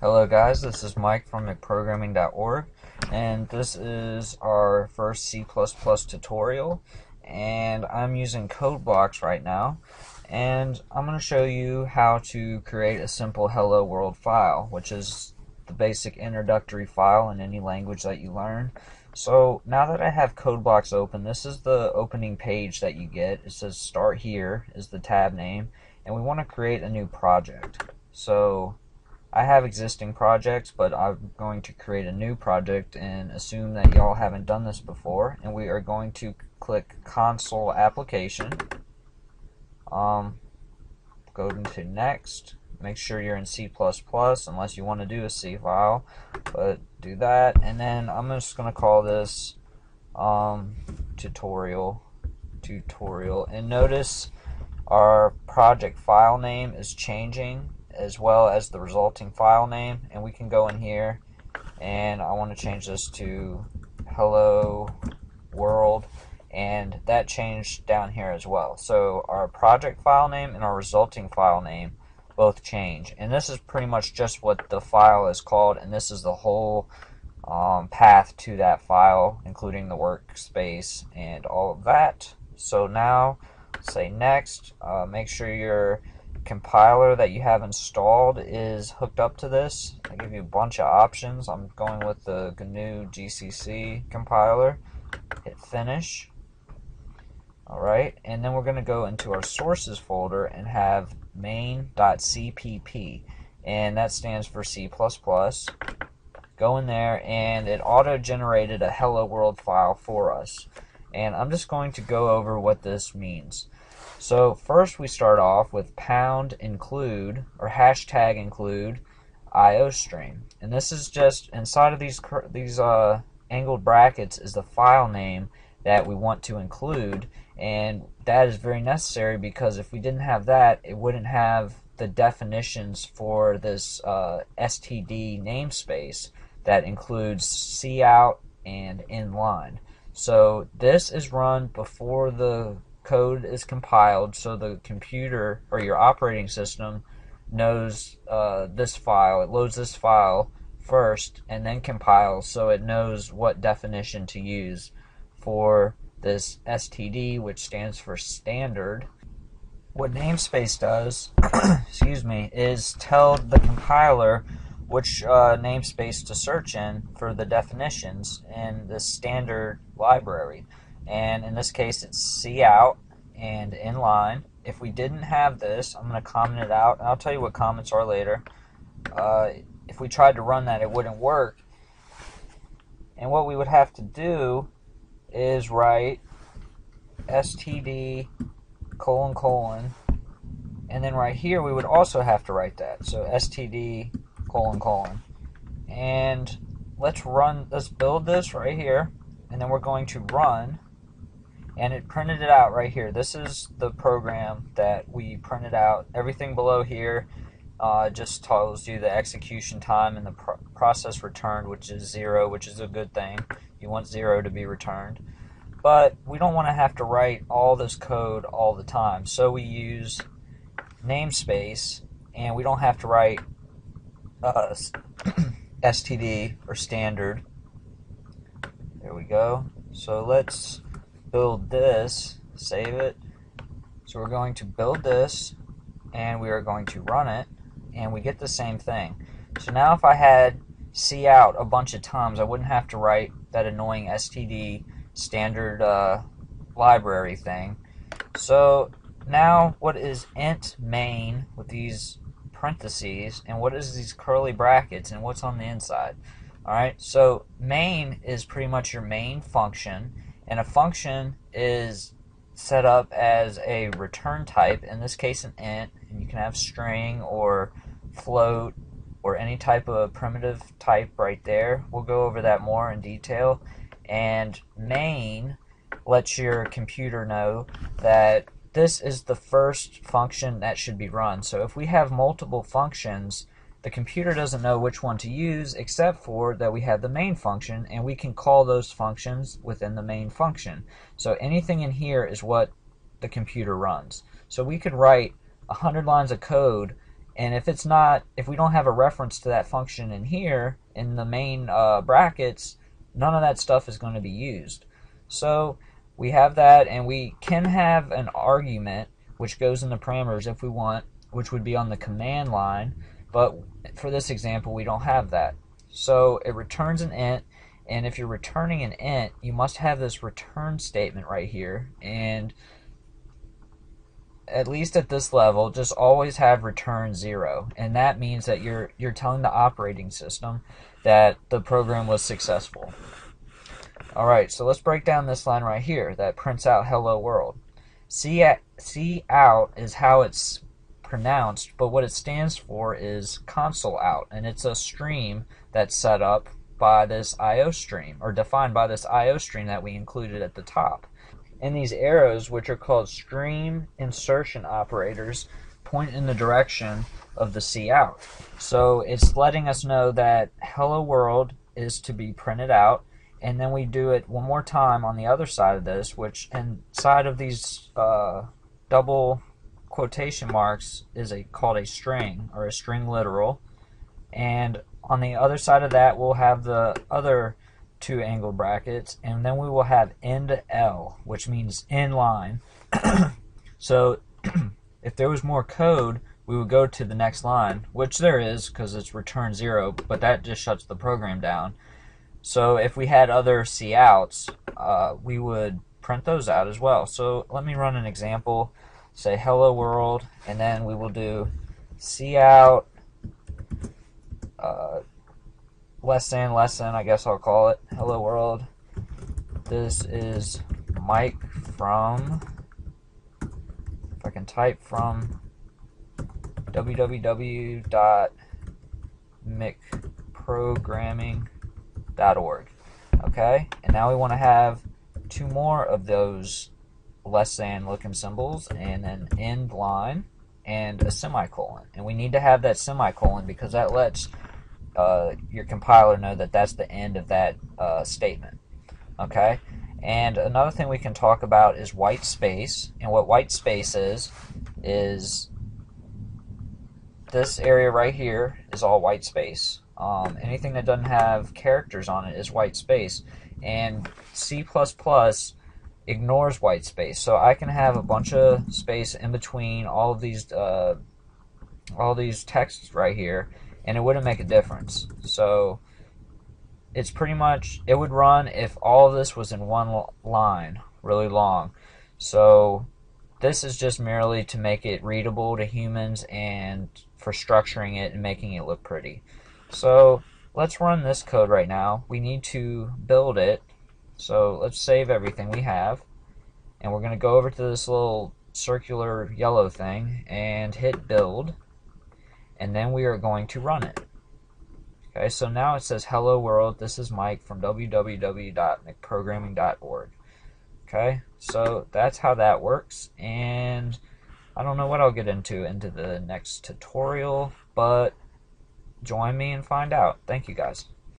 Hello guys, this is Mike from McProgramming.org and this is our first C++ tutorial and I'm using CodeBlocks right now and I'm going to show you how to create a simple hello world file which is the basic introductory file in any language that you learn. So now that I have CodeBlocks open, this is the opening page that you get. It says start here is the tab name and we want to create a new project. So I have existing projects, but I'm going to create a new project and assume that y'all haven't done this before. And we are going to click Console Application. Um, go into Next. Make sure you're in C++ unless you want to do a C file, but do that. And then I'm just going to call this um, tutorial. Tutorial. And notice our project file name is changing as well as the resulting file name and we can go in here and I want to change this to hello world and that changed down here as well. So our project file name and our resulting file name both change and this is pretty much just what the file is called and this is the whole um, path to that file including the workspace and all of that. So now say next uh, make sure you're compiler that you have installed is hooked up to this. I give you a bunch of options. I'm going with the GNU GCC compiler. Hit finish. Alright, and then we're going to go into our sources folder and have main.cpp, and that stands for C++. Go in there, and it auto-generated a hello world file for us. And I'm just going to go over what this means. So first we start off with pound include or hashtag include iostream, and this is just inside of these these uh, angled brackets is the file name that we want to include, and that is very necessary because if we didn't have that, it wouldn't have the definitions for this uh, std namespace that includes cout and inline. So this is run before the code is compiled so the computer or your operating system knows uh, this file. It loads this file first and then compiles so it knows what definition to use for this STD, which stands for standard. What namespace does, excuse me, is tell the compiler which uh, namespace to search in for the definitions in the standard library and in this case it's cout and inline. If we didn't have this, I'm going to comment it out, and I'll tell you what comments are later. Uh, if we tried to run that, it wouldn't work. And what we would have to do is write std colon colon, and then right here we would also have to write that. So std colon colon. And let's run, let's build this right here, and then we're going to run and it printed it out right here. This is the program that we printed out. Everything below here uh, just tells you the execution time and the pro process returned, which is zero, which is a good thing. You want zero to be returned. But we don't want to have to write all this code all the time. So we use namespace, and we don't have to write uh, std or standard. There we go. So let's build this, save it. So we're going to build this and we are going to run it and we get the same thing. So now if I had C out a bunch of times, I wouldn't have to write that annoying std standard uh, library thing. So now what is int main with these parentheses and what is these curly brackets and what's on the inside? Alright, so main is pretty much your main function and a function is set up as a return type, in this case an int, and you can have string or float or any type of primitive type right there. We'll go over that more in detail. And main lets your computer know that this is the first function that should be run. So if we have multiple functions, the computer doesn't know which one to use except for that we have the main function and we can call those functions within the main function. So anything in here is what the computer runs. So we could write 100 lines of code And if it's not, if we don't have a reference to that function in here, in the main uh, brackets, none of that stuff is going to be used. So we have that, and we can have an argument which goes in the parameters if we want, which would be on the command line, but for this example, we don't have that. So it returns an int, and if you're returning an int, you must have this return statement right here, and at least at this level, just always have return zero, and that means that you're you're telling the operating system that the program was successful. All right, so let's break down this line right here that prints out "Hello World." C C out is how it's pronounced, but what it stands for is console out, and it's a stream that's set up by this IO stream, or defined by this IO stream that we included at the top. And these arrows, which are called stream insertion operators, point in the direction of the C out. So it's letting us know that hello world is to be printed out, and then we do it one more time on the other side of this, which inside of these uh, double quotation marks is a called a string or a string literal, and on the other side of that we'll have the other two angle brackets, and then we will have end L, which means in line. so if there was more code, we would go to the next line, which there is because it's return zero, but that just shuts the program down. So if we had other couts, uh, we would print those out as well. So let me run an example. Say hello world, and then we will do cout uh, less than, less than, I guess I'll call it. Hello world. This is Mike from, if I can type from www.mcprogramming.org. Okay, and now we want to have two more of those less than looking symbols and an end line and a semicolon. And we need to have that semicolon because that lets uh, your compiler know that that's the end of that uh, statement. Okay? And another thing we can talk about is white space. And what white space is, is this area right here is all white space. Um, anything that doesn't have characters on it is white space. And C++ ignores white space. So I can have a bunch of space in between all of these uh, all these texts right here and it wouldn't make a difference. So it's pretty much it would run if all of this was in one line, really long. So this is just merely to make it readable to humans and for structuring it and making it look pretty. So let's run this code right now. We need to build it. So let's save everything we have. And we're going to go over to this little circular yellow thing and hit build and then we are going to run it. Okay, so now it says, Hello world, this is Mike from www.mcprogramming.org. Okay, so that's how that works, and I don't know what I'll get into into the next tutorial, but join me and find out. Thank you guys.